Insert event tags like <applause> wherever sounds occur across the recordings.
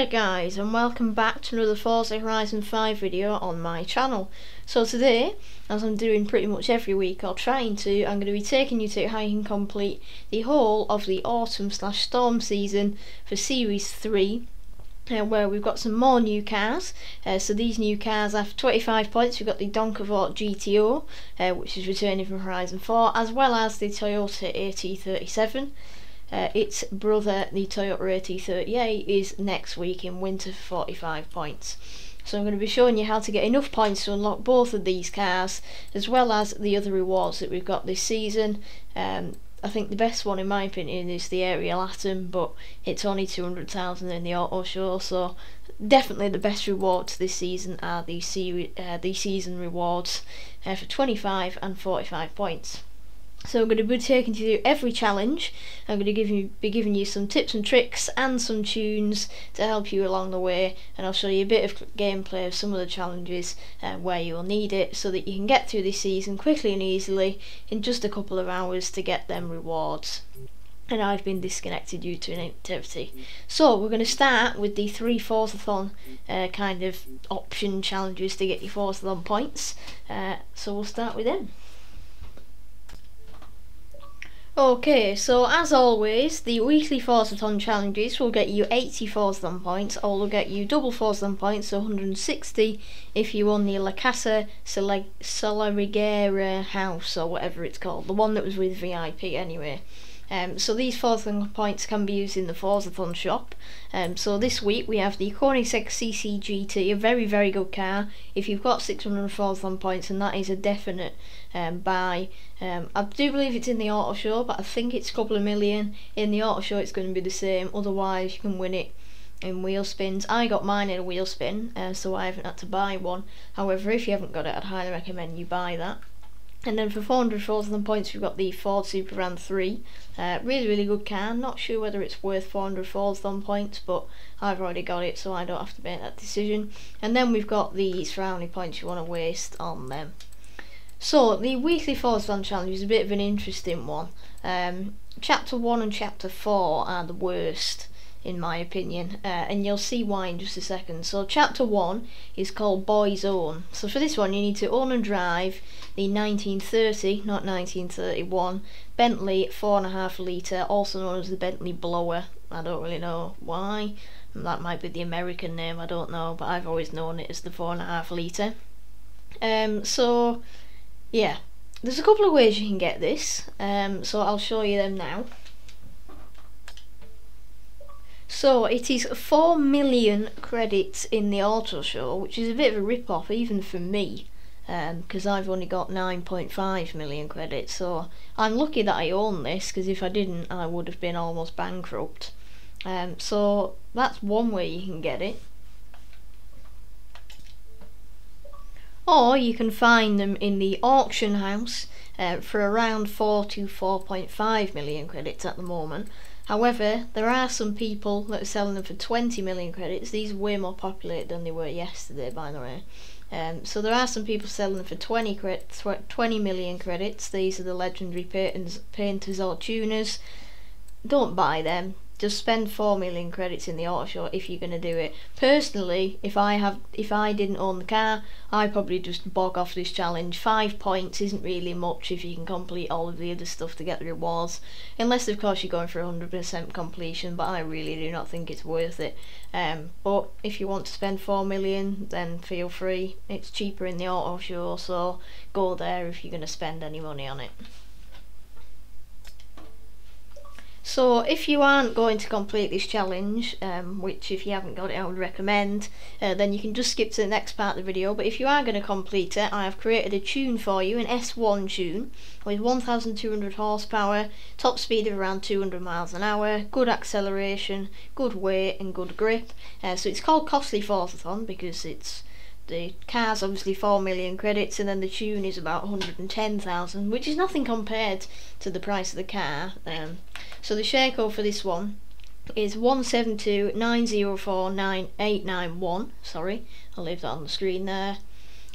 there guys and welcome back to another Forza Horizon 5 video on my channel. So today, as I'm doing pretty much every week or trying to, I'm going to be taking you to how you can complete the whole of the autumn slash storm season for series 3 uh, where we've got some more new cars. Uh, so these new cars have 25 points. We've got the Donkervoort GTO, uh, which is returning from Horizon 4, as well as the Toyota AT37. Uh, its brother, the Toyota AT38, is next week in winter for 45 points. So I'm going to be showing you how to get enough points to unlock both of these cars, as well as the other rewards that we've got this season. Um, I think the best one in my opinion is the Ariel Atom, but it's only 200,000 in the auto show, so definitely the best rewards this season are the, se uh, the season rewards uh, for 25 and 45 points. So I'm going to be taking you through every challenge. I'm going to give you be giving you some tips and tricks and some tunes to help you along the way, and I'll show you a bit of gameplay of some of the challenges uh, where you will need it, so that you can get through this season quickly and easily in just a couple of hours to get them rewards. And I've been disconnected due to inactivity. So we're going to start with the three Forzathon uh, kind of option challenges to get your Forzathon points. Uh, so we'll start with them. Okay, so as always, the weekly Forzathon challenges will get you 80 Forzathon points, or will get you double Forzathon points, so 160 if you won the La Casa Salarigera house, or whatever it's called, the one that was with VIP anyway. Um, so these Forzathon points can be used in the Forzathon shop. Um, so this week we have the Koenigsegg CC GT, a very very good car. If you've got 600 Forzathon points, and that is a definite um, buy. Um, I do believe it's in the auto show, but I think it's a couple of million. In the auto show, it's going to be the same. Otherwise, you can win it in wheel spins. I got mine in a wheel spin, uh, so I haven't had to buy one. However, if you haven't got it, I'd highly recommend you buy that. And then for 400 Forzathon points, we've got the Ford Supervan 3. Uh, really, really good car. Not sure whether it's worth 400 Forzathon points, but I've already got it, so I don't have to make that decision. And then we've got the surrounding points you want to waste on them. So, the weekly Forzathon challenge is a bit of an interesting one. Um, chapter 1 and Chapter 4 are the worst in my opinion, uh, and you'll see why in just a second. So, chapter one is called Boys Own. So, for this one, you need to own and drive the 1930, not 1931, Bentley 4.5 litre, also known as the Bentley Blower. I don't really know why. That might be the American name, I don't know, but I've always known it as the 4.5 litre. Um, so, yeah, there's a couple of ways you can get this, um, so I'll show you them now. So it is 4 million credits in the auto show, which is a bit of a rip-off even for me, because um, I've only got 9.5 million credits, so I'm lucky that I own this, because if I didn't I would have been almost bankrupt. Um, so that's one way you can get it. Or you can find them in the auction house uh, for around 4 to 4.5 million credits at the moment. However, there are some people that are selling them for 20 million credits. These are way more popular than they were yesterday, by the way. Um, so there are some people selling them for 20, cre 20 million credits. These are the legendary painters, painters or tuners. Don't buy them just spend four million credits in the auto show if you're going to do it. Personally, if I have, if I didn't own the car, I probably just bog off this challenge. Five points isn't really much if you can complete all of the other stuff to get the rewards, unless of course you're going for 100% completion. But I really do not think it's worth it. Um, but if you want to spend four million, then feel free. It's cheaper in the auto show, so go there if you're going to spend any money on it. So if you aren't going to complete this challenge, um, which if you haven't got it I would recommend, uh, then you can just skip to the next part of the video. But if you are going to complete it, I have created a tune for you, an S1 tune, with 1200 horsepower, top speed of around 200 miles an hour, good acceleration, good weight and good grip. Uh, so it's called Costly Forzathon because it's the car's obviously 4 million credits and then the tune is about 110,000 which is nothing compared to the price of the car um, so the share code for this one is 172904991 sorry I'll leave that on the screen there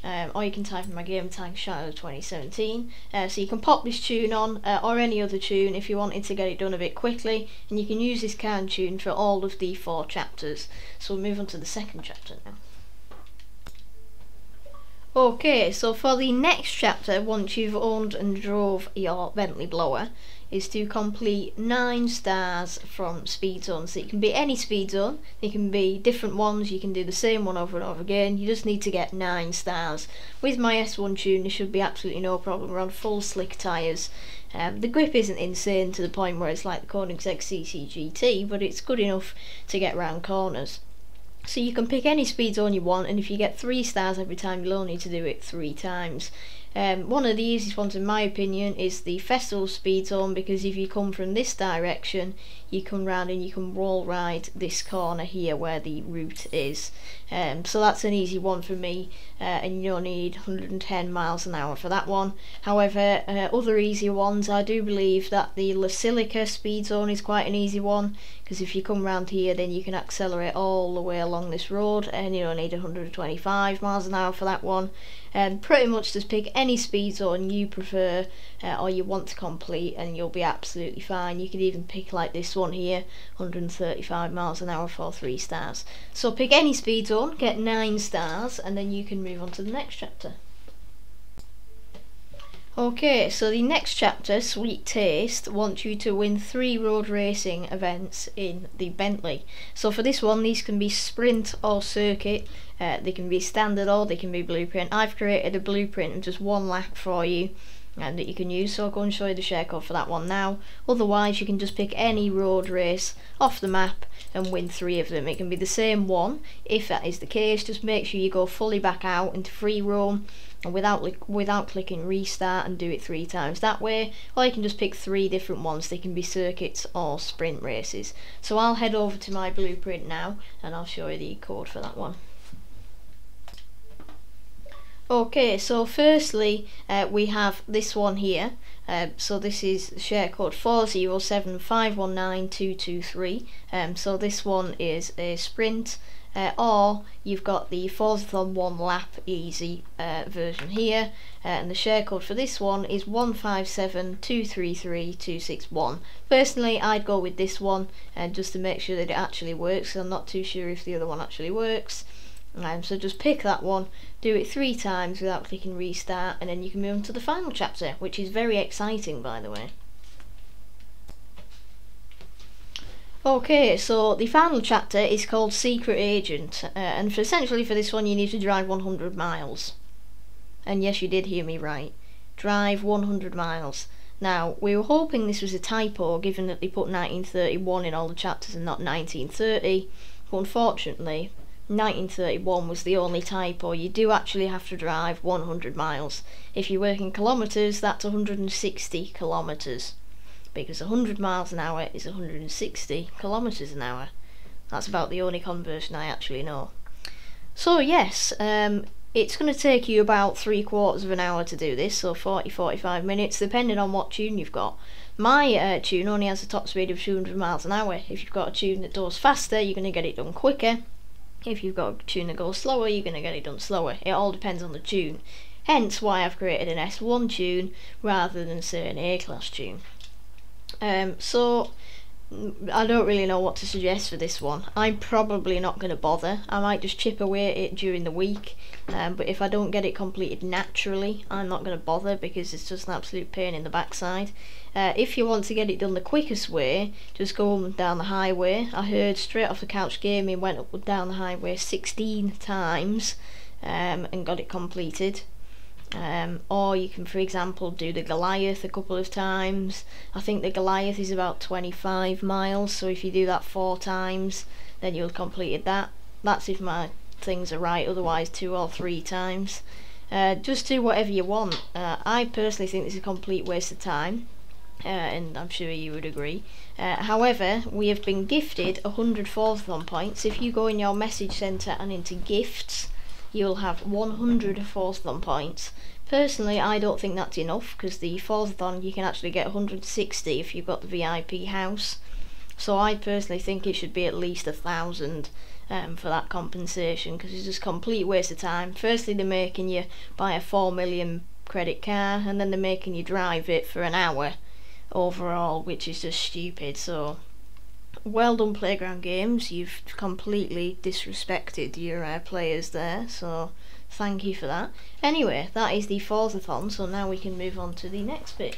um, or you can type in my game tag Shylo 2017. Uh, so you can pop this tune on, uh, or any other tune if you wanted to get it done a bit quickly, and you can use this card tune for all of the four chapters. So we'll move on to the second chapter now. Okay, so for the next chapter, once you've owned and drove your Bentley blower, is to complete nine stars from speed zones. So it can be any speed zone, it can be different ones, you can do the same one over and over again, you just need to get nine stars. With my S1 tune, there should be absolutely no problem, we're on full slick tyres. Um, the grip isn't insane to the point where it's like the Koenigsegg CCGT, but it's good enough to get round corners. So you can pick any speed zone you want, and if you get three stars every time, you'll only need to do it three times. Um, one of the easiest ones, in my opinion, is the festival speed zone because if you come from this direction, you come round and you can wall ride this corner here where the route is. Um, so that's an easy one for me, uh, and you'll need 110 miles an hour for that one. However, uh, other easier ones, I do believe that the La Silica speed zone is quite an easy one because if you come round here, then you can accelerate all the way along this road, and you only need 125 miles an hour for that one. And um, pretty much just pick any speed zone you prefer uh, or you want to complete, and you'll be absolutely fine. You could even pick like this one here 135 miles an hour for three stars so pick any speed zone get nine stars and then you can move on to the next chapter Okay, so the next chapter, Sweet Taste, wants you to win three road racing events in the Bentley. So for this one, these can be sprint or circuit, uh, they can be standard or they can be blueprint. I've created a blueprint of just one lap for you and that you can use. So I'll go and show you the share code for that one now. Otherwise you can just pick any road race off the map and win three of them. It can be the same one. If that is the case just make sure you go fully back out into free roam and without without clicking restart and do it three times. That way or you can just pick three different ones. They can be circuits or sprint races. So I'll head over to my blueprint now and I'll show you the code for that one Okay, so firstly, uh, we have this one here. Uh, so this is share code 407519223. Um, so this one is a sprint, uh, or you've got the Forzathon one lap easy uh, version here, uh, and the share code for this one is 157233261. Personally, I'd go with this one, uh, just to make sure that it actually works. I'm not too sure if the other one actually works. Um, so just pick that one, do it three times without clicking restart, and then you can move on to the final chapter, which is very exciting by the way. Okay, so the final chapter is called Secret Agent, uh, and for essentially for this one you need to drive 100 miles. And yes, you did hear me right. Drive 100 miles. Now, we were hoping this was a typo, given that they put 1931 in all the chapters and not 1930, but unfortunately, 1931 was the only typo. You do actually have to drive 100 miles. If you work in kilometres, that's 160 kilometres. Because 100 miles an hour is 160 kilometres an hour. That's about the only conversion I actually know. So yes, um, it's going to take you about three quarters of an hour to do this, so 40-45 minutes, depending on what tune you've got. My uh, tune only has a top speed of 200 miles an hour. If you've got a tune that does faster, you're going to get it done quicker. If you've got a tune that goes slower, you're going to get it done slower. It all depends on the tune. Hence why I've created an S1 tune rather than say an A-class tune. Um, so I don't really know what to suggest for this one. I'm probably not going to bother. I might just chip away at it during the week. Um, but if I don't get it completed naturally, I'm not going to bother because it's just an absolute pain in the backside. Uh, if you want to get it done the quickest way, just go down the highway. I heard straight off the couch gaming went up down the highway 16 times um, and got it completed. Um, or you can, for example, do the Goliath a couple of times. I think the Goliath is about 25 miles, so if you do that four times, then you'll have completed that. That's if my things are right, otherwise two or three times. Uh, just do whatever you want. Uh, I personally think this is a complete waste of time. Uh, and I'm sure you would agree. Uh, however, we have been gifted 100 Forzathon points. If you go in your message centre and into gifts, you'll have 100 Forzathon points. Personally, I don't think that's enough because the Forzathon you can actually get 160 if you've got the VIP house. So I personally think it should be at least a thousand. um, for that compensation because it's just complete waste of time. Firstly, they're making you buy a 4 million credit car and then they're making you drive it for an hour overall, which is just stupid. So, well done, Playground Games. You've completely disrespected your uh, players there. So, thank you for that. Anyway, that is the Forzathon. So now we can move on to the next bit.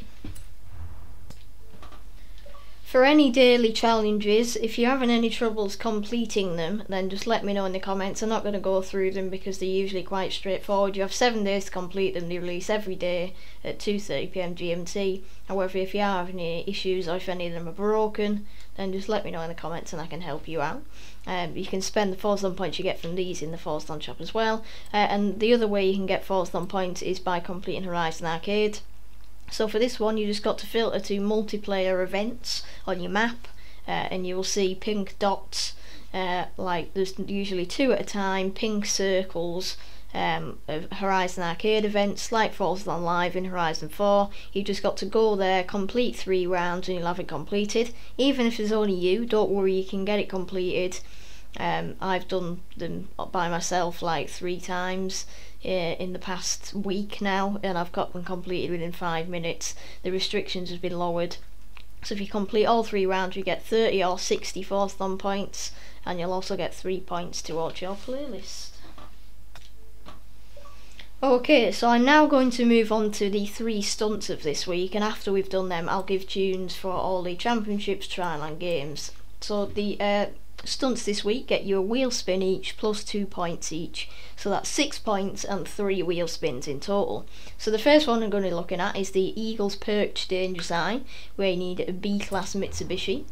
For any daily challenges, if you're having any troubles completing them, then just let me know in the comments. I'm not going to go through them because they're usually quite straightforward. You have seven days to complete them. They release every day at 2.30pm GMT. However, if you having any issues or if any of them are broken, then just let me know in the comments and I can help you out. Um, you can spend the Forzathon points you get from these in the Forzathon shop as well. Uh, and the other way you can get Forzathon points is by completing Horizon Arcade. So for this one you just got to filter to multiplayer events on your map uh, and you will see pink dots uh, like there's usually two at a time, pink circles um, of Horizon Arcade events like Forzathon Live in Horizon 4. You just got to go there, complete three rounds and you'll have it completed. Even if it's only you, don't worry, you can get it completed. Um, I've done them by myself like three times uh, in the past week now, and I've got them completed within five minutes. The restrictions have been lowered. So if you complete all three rounds, you get 30 or 60 Forzathon points, and you'll also get 3 points towards your playlist. Okay, so I'm now going to move on to the three stunts of this week, and after we've done them, I'll give tunes for all the championships, trial, and games. So the uh, stunts this week get you a wheel spin each plus two points each. So that's six points and three wheel spins in total. So the first one I'm going to be looking at is the Eagles Perch Danger Sign, where you need a B-class Mitsubishi.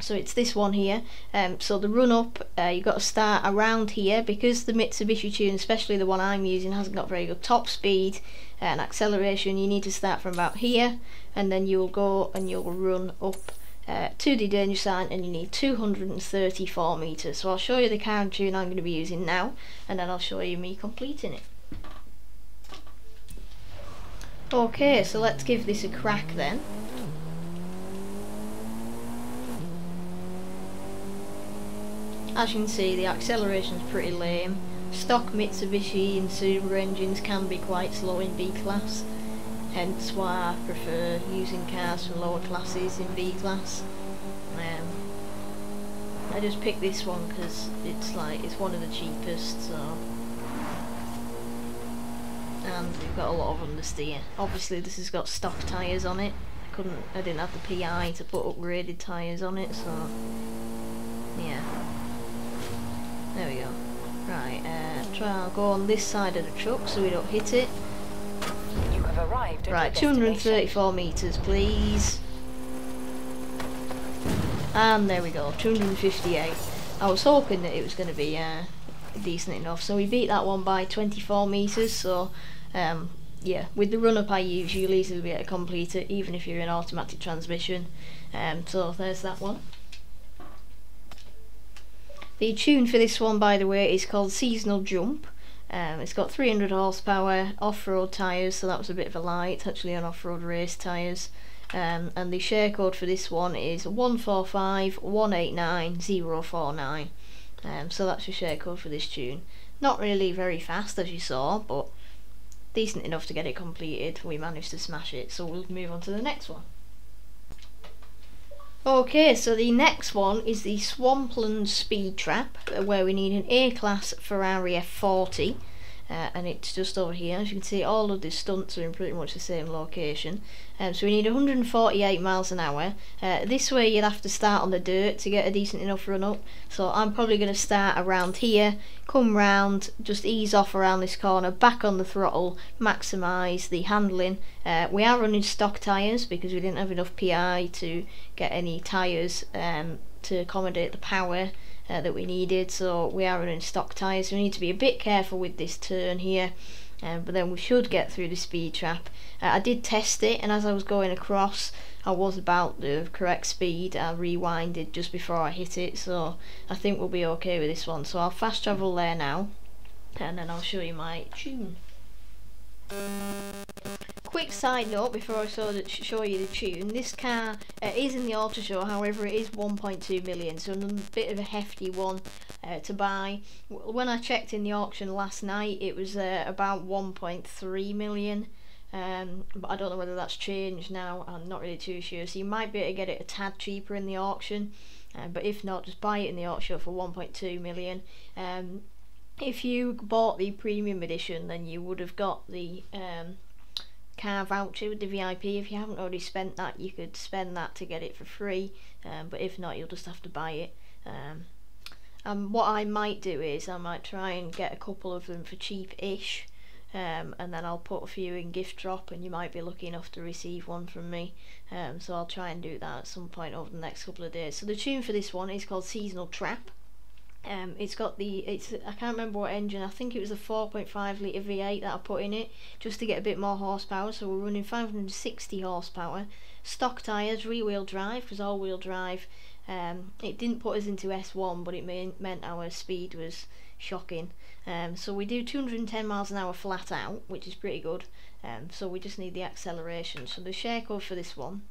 So it's this one here. Um, so the run up, uh, you've got to start around here because the Mitsubishi tune, especially the one I'm using, hasn't got very good top speed and acceleration. You need to start from about here, and then you'll go and you'll run up uh, to the danger sign and you need 234 meters. So I'll show you the count tune I'm going to be using now and then I'll show you me completing it. Okay so let's give this a crack then. As you can see the acceleration is pretty lame. Stock Mitsubishi and Subaru engines can be quite slow in B class hence why I prefer using cars from lower classes in B class. Um, I just picked this one because it's like it's one of the cheapest, so and we've got a lot of understeer. Obviously, this has got stock tyres on it. I couldn't, I didn't have the PI to put upgraded tyres on it, so yeah. There we go. Right, uh, try and go on this side of the truck so we don't hit it Right, 234 metres, please. And there we go, 258. I was hoping that it was going to be uh, decent enough. So we beat that one by 24 metres, so um, yeah, with the run-up I use, you'll easily be able to complete it, even if you're in automatic transmission. Um, so there's that one. The tune for this one, by the way, is called Seasonal Jump. Um, it's got 300 horsepower, off-road tyres, so that was a bit of a lie. It's actually on off-road race tyres. Um, and the share code for this one is 145189049. Um, so that's your share code for this tune. Not really very fast as you saw, but decent enough to get it completed. We managed to smash it, so we'll move on to the next one. Okay, so the next one is the Swampland Speed Trap, where we need an A-Class Ferrari F40 uh, and it's just over here. As you can see all of the stunts are in pretty much the same location. Um, so we need 148 miles an hour. Uh, this way you'd have to start on the dirt to get a decent enough run up. So I'm probably going to start around here come round just ease off around this corner back on the throttle maximise the handling. Uh, we are running stock tyres because we didn't have enough PI to get any tyres um, to accommodate the power uh, that we needed. So we are running stock tyres we need to be a bit careful with this turn here um, but then we should get through the speed trap. Uh, I did test it and as I was going across I was about the correct speed. I rewinded just before I hit it so I think we'll be okay with this one. So I'll fast travel there now and then I'll show you my tune Quick side note before I show, you the tune, this car uh, is in the auto show, however it is 1.2 million, so a bit of a hefty one uh, to buy. When I checked in the auction last night, it was uh, about 1.3 million. Um, but I don't know whether that's changed now. I'm not really too sure. So you might be able to get it a tad cheaper in the auction, uh, but if not, just buy it in the auction for 1.2 million. Um, if you bought the premium edition, then you would have got the um, car voucher with the VIP. If you haven't already spent that, you could spend that to get it for free. Um, but if not, you'll just have to buy it. Um, and what I might do is I might try and get a couple of them for cheap-ish um, and then I'll put a few in gift drop and you might be lucky enough to receive one from me um, so I'll try and do that at some point over the next couple of days so the tune for this one is called Seasonal Trap um, it's got the it's I can't remember what engine I think it was a 4.5 litre V8 that I put in it just to get a bit more horsepower so we're running 560 horsepower. Stock tyres rear wheel drive because all wheel drive um, it didn't put us into S1 but it mean, meant our speed was shocking. Um, so we do 210 miles an hour flat out which is pretty good. Um, so we just need the acceleration. So the share code for this one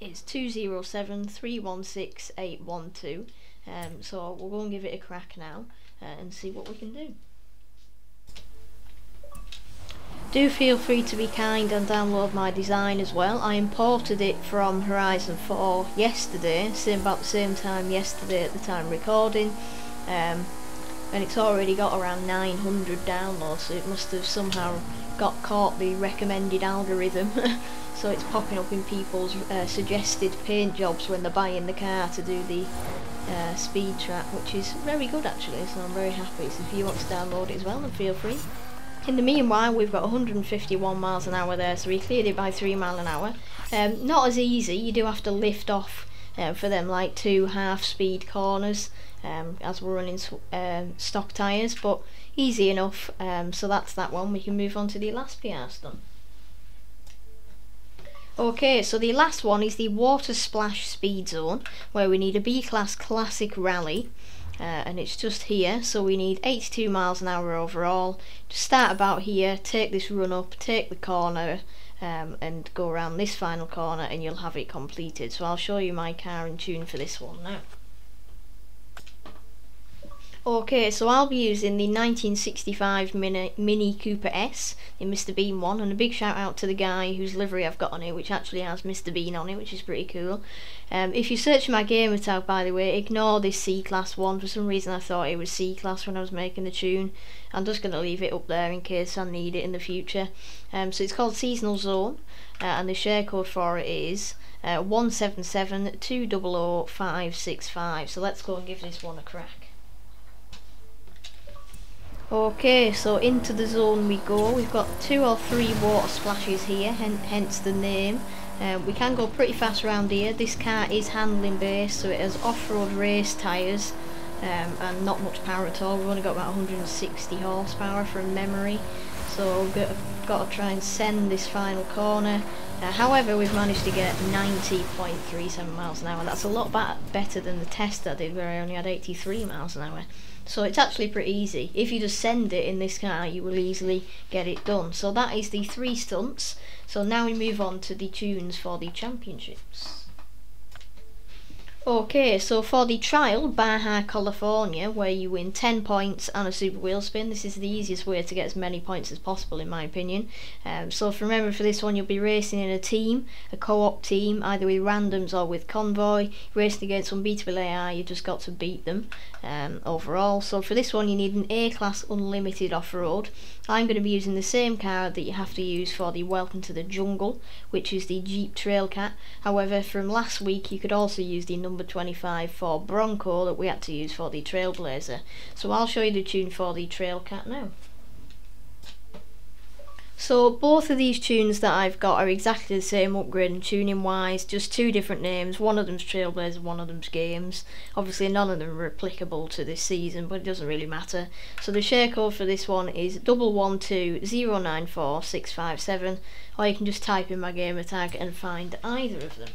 is 207316812 um, so we'll go and give it a crack now uh, and see what we can do do feel free to be kind and download my design as well. I imported it from Horizon 4 yesterday, same about the same time yesterday at the time recording. Um, and it's already got around 900 downloads so it must have somehow got caught the recommended algorithm <laughs> so it's popping up in people's uh, suggested paint jobs when they're buying the car to do the uh, speed trap which is very good actually so I'm very happy. So if you want to download it as well then feel free. In the meanwhile we've got 151 miles an hour there so we cleared it by 3 mile an hour. Um, not as easy. You do have to lift off uh, for them like two half speed corners um, as we're running um, stock tyres but easy enough. Um, so that's that one. We can move on to the last PR stunt Okay, so the last one is the Water Splash Speed Zone, where we need a B-Class Classic Rally, uh, and it's just here, so we need 82 miles an hour overall. Just start about here, take this run up, take the corner, um, and go around this final corner, and you'll have it completed. So I'll show you my car and tune for this one now. Okay, so I'll be using the 1965 Mini, Mini Cooper S, the Mr Bean one, and a big shout out to the guy whose livery I've got on it, which actually has Mr Bean on it, which is pretty cool. Um, if you search my gamer tag, by the way, ignore this C-Class one. For some reason I thought it was C-Class when I was making the tune. I'm just going to leave it up there in case I need it in the future. Um, so it's called Seasonal Zone, uh, and the share code for it is uh, 177 So let's go and give this one a crack. Okay, so into the zone we go. We've got two or three water splashes here, hence the name. Uh, we can go pretty fast around here. This car is handling based, so it has off-road race tyres um, and not much power at all. We've only got about 160 horsepower from memory, so we've got, got to try and send this final corner. Uh, however, we've managed to get 90.37 miles an hour. That's a lot better than the test I did, where I only had 83 miles an hour. So it's actually pretty easy. If you just send it in this car, you will easily get it done. So that is the three stunts. So now we move on to the tunes for the championships. Okay, so for the trial, Baja California, where you win 10 points and a super wheel spin, this is the easiest way to get as many points as possible in my opinion. Um, so if remember for this one you'll be racing in a team, a co-op team, either with randoms or with convoy, racing against unbeatable AI, you've just got to beat them um, overall. So for this one you need an A-class unlimited off-road. I'm going to be using the same car that you have to use for the Welcome to the Jungle, which is the Jeep Trailcat. However, from last week you could also use the number 25 Ford Bronco that we had to use for the Trailblazer. So I'll show you the tune for the Trailcat now. So both of these tunes that I've got are exactly the same upgrade and tuning wise, just two different names. One of them's Trailblazer, one of them's Games. Obviously none of them are applicable to this season, but it doesn't really matter. So the share code for this one is double one two zero nine four six five seven, or you can just type in my gamer tag and find either of them.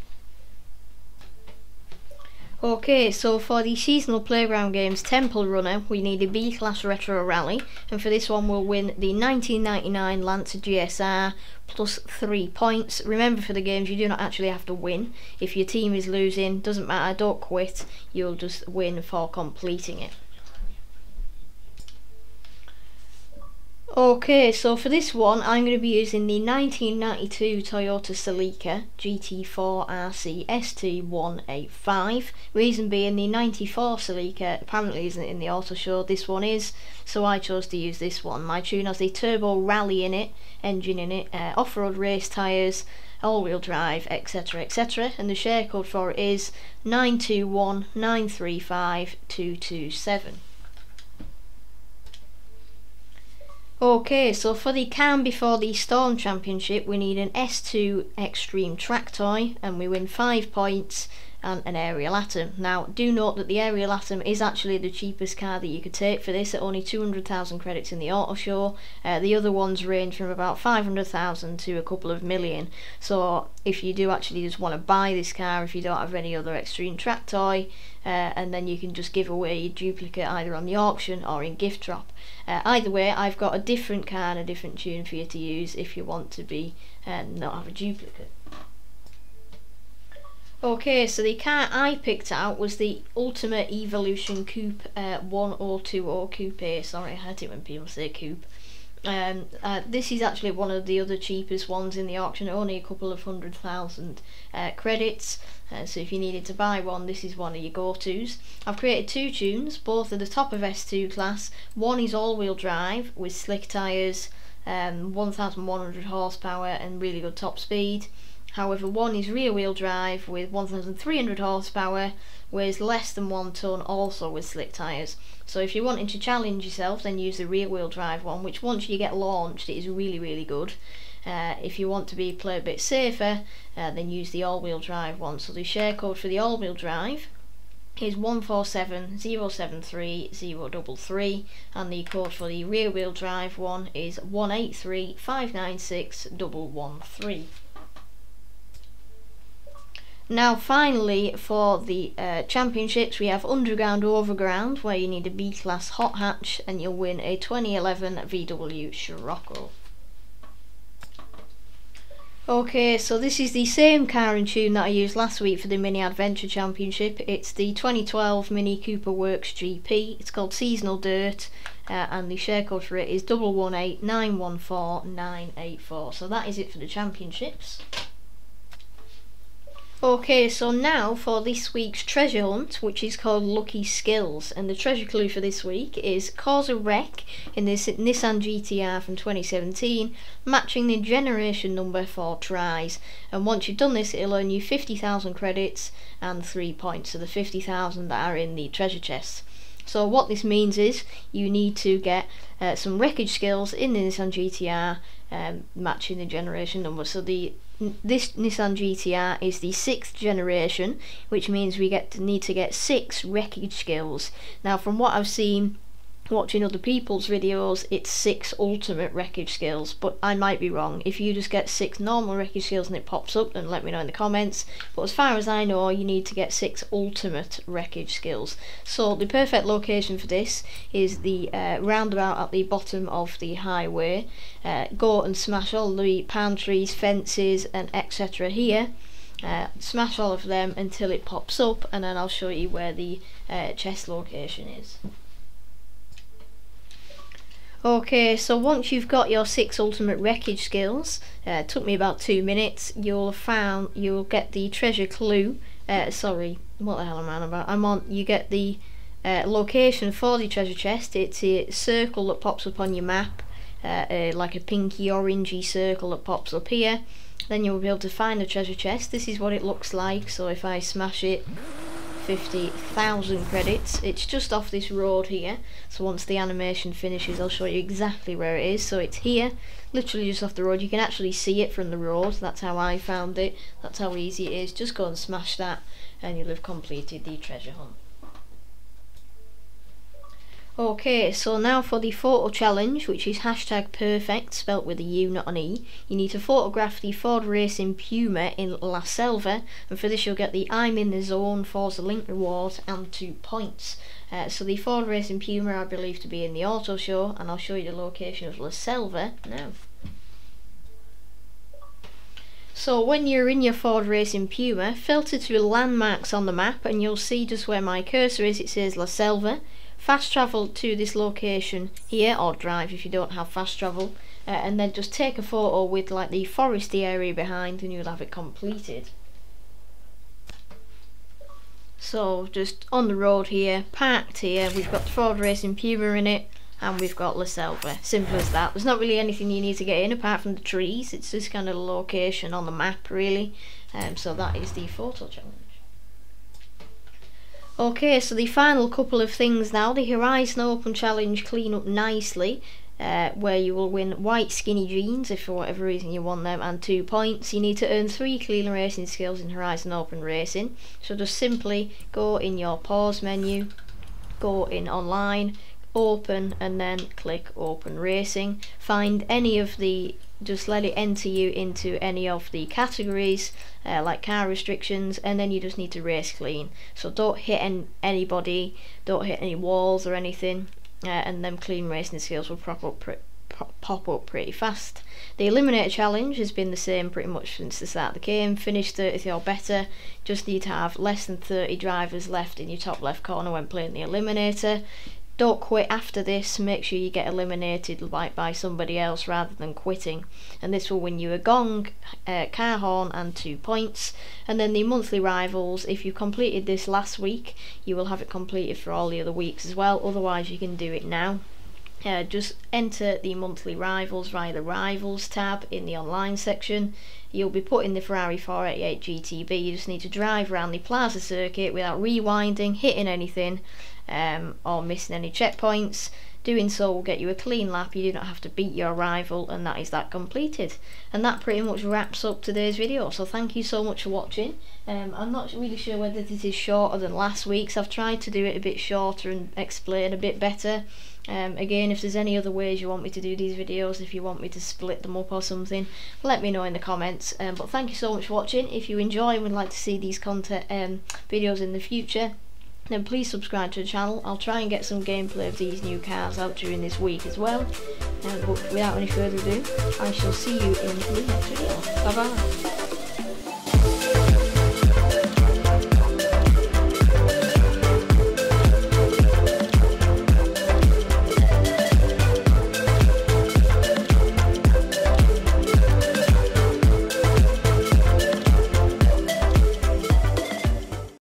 Okay, so for the seasonal playground games Temple Runner, we need a B-Class Retro Rally, and for this one we'll win the 1999 Lancer GSR plus 3 points. Remember for the games you do not actually have to win. If your team is losing, doesn't matter, don't quit, you'll just win for completing it. Okay, so for this one, I'm going to be using the 1992 Toyota Celica GT4 RC ST185. Reason being, the 94 Celica apparently isn't in the auto show, this one is, so I chose to use this one. My tune has the turbo rally in it, engine in it, uh, off-road race tyres, all-wheel drive, etc, etc, and the share code for it is 921935 Okay, so for the Calm Before the Storm Championship, we need an S2 Extreme track toy, and we win 5 points and an Ariel Atom. Now, do note that the Ariel Atom is actually the cheapest car that you could take for this at only 200,000 credits in the auto show. Uh, the other ones range from about 500,000 to a couple of million. So, if you do actually just want to buy this car, if you don't have any other extreme track toy, uh, and then you can just give away your duplicate either on the auction or in gift drop. Uh, either way, I've got a different car and a different tune for you to use if you want to be uh, not have a duplicate. Okay, so the car I picked out was the Ultima Evolution Coupe uh, 1020 Coupe. Sorry, I hate it when people say coupe. Um, uh, this is actually one of the other cheapest ones in the auction, only a couple of hundred thousand uh, credits. Uh, so if you needed to buy one, this is one of your go-tos. I've created two tunes, both at the top of S2 class. One is all-wheel drive with slick tyres, um, 1,100 horsepower and really good top speed. However, one is rear wheel drive with 1300 horsepower, weighs less than one ton, also with slick tyres. So if you're wanting to challenge yourself, then use the rear wheel drive one, which once you get launched, it is really, really good. Uh, if you want to be play a bit safer, uh, then use the all-wheel drive one. So the share code for the all-wheel drive is 147073033 and the code for the rear wheel drive one is 183596 now finally for the uh, championships we have Underground Overground where you need a B-class hot hatch and you'll win a 2011 VW Scirocco. Okay, so this is the same car and tune that I used last week for the Mini Adventure Championship. It's the 2012 Mini Cooper Works GP. It's called Seasonal Dirt uh, and the share code for it is 118914 So that is it for the championships. Okay, so now for this week's treasure hunt, which is called Lucky Skills, and the treasure clue for this week is cause a wreck in this Nissan GTR from 2017, matching the generation number for tries. And once you've done this, it'll earn you 50,000 credits and 3 points, so the 50,000 that are in the treasure chest. So what this means is you need to get uh, some wreckage skills in the Nissan GTR um, matching the generation number. So the this Nissan GTR is the sixth generation, which means we get to need to get six wreckage skills. Now, from what I've seen watching other people's videos, it's six ultimate wreckage skills, but I might be wrong. If you just get six normal wreckage skills and it pops up, then let me know in the comments. But as far as I know, you need to get six ultimate wreckage skills. So the perfect location for this is the uh, roundabout at the bottom of the highway. Uh, go and smash all the palm trees, fences, and etc. here. Uh, smash all of them until it pops up, and then I'll show you where the uh, chest location is. Okay, so once you've got your six ultimate wreckage skills, uh, it took me about two minutes, you'll found you'll get the treasure clue. Uh, sorry, what the hell am I on about? I'm on. You get the uh, location for the treasure chest. It's a circle that pops up on your map, uh, uh, like a pinky orangey circle that pops up here. Then you'll be able to find the treasure chest. This is what it looks like. So if I smash it 50,000 credits. It's just off this road here, so once the animation finishes I'll show you exactly where it is. So it's here, literally just off the road. You can actually see it from the road, that's how I found it, that's how easy it is. Just go and smash that and you'll have completed the treasure hunt. Okay, so now for the photo challenge, which is hashtag perfect, spelt with a U, not an E. You need to photograph the Ford Racing Puma in La Selva, and for this you'll get the I'm in the Zone Forza Link reward and two points. Uh, so the Ford Racing Puma I believe to be in the auto show, and I'll show you the location of La Selva now. So when you're in your Ford Racing Puma, filter to landmarks on the map and you'll see just where my cursor is, it says La Selva fast travel to this location here or drive if you don't have fast travel uh, and then just take a photo with like the foresty area behind and you'll have it completed. So just on the road here parked here we've got the Ford Racing Puma in it and we've got La Selva. Simple as that. There's not really anything you need to get in apart from the trees. It's just kind of location on the map really. Um, so that is the photo challenge Okay, so the final couple of things now. The Horizon Open Challenge clean up nicely, uh, where you will win white skinny jeans if for whatever reason you want them, and two points. You need to earn three clean racing skills in Horizon Open Racing. So just simply go in your pause menu, go in online, open, and then click Open Racing. Find any of the just let it enter you into any of the categories uh, like car restrictions and then you just need to race clean so don't hit an anybody don't hit any walls or anything uh, and then clean racing skills will pop up pop up pretty fast. The Eliminator Challenge has been the same pretty much since the start of the game. Finish 30th or better. Just need to have less than 30 drivers left in your top left corner when playing the Eliminator don't quit after this. Make sure you get eliminated like by somebody else rather than quitting. And this will win you a gong uh, car horn and two points. And then the monthly rivals if you completed this last week you will have it completed for all the other weeks as well. Otherwise you can do it now. Uh, just enter the monthly rivals via the rivals tab in the online section. You'll be put in the Ferrari 488 GTB you just need to drive around the plaza circuit without rewinding hitting anything um, or missing any checkpoints. Doing so will get you a clean lap, you do not have to beat your rival and that is that completed. And that pretty much wraps up today's video, so thank you so much for watching. Um, I'm not really sure whether this is shorter than last week's, I've tried to do it a bit shorter and explain a bit better. Um, again, if there's any other ways you want me to do these videos, if you want me to split them up or something, let me know in the comments. Um, but thank you so much for watching. If you enjoy and would like to see these content um, videos in the future, then please subscribe to the channel. I'll try and get some gameplay of these new cars out during this week as well. Um, but without any further ado, I shall see you in the next video. Bye bye.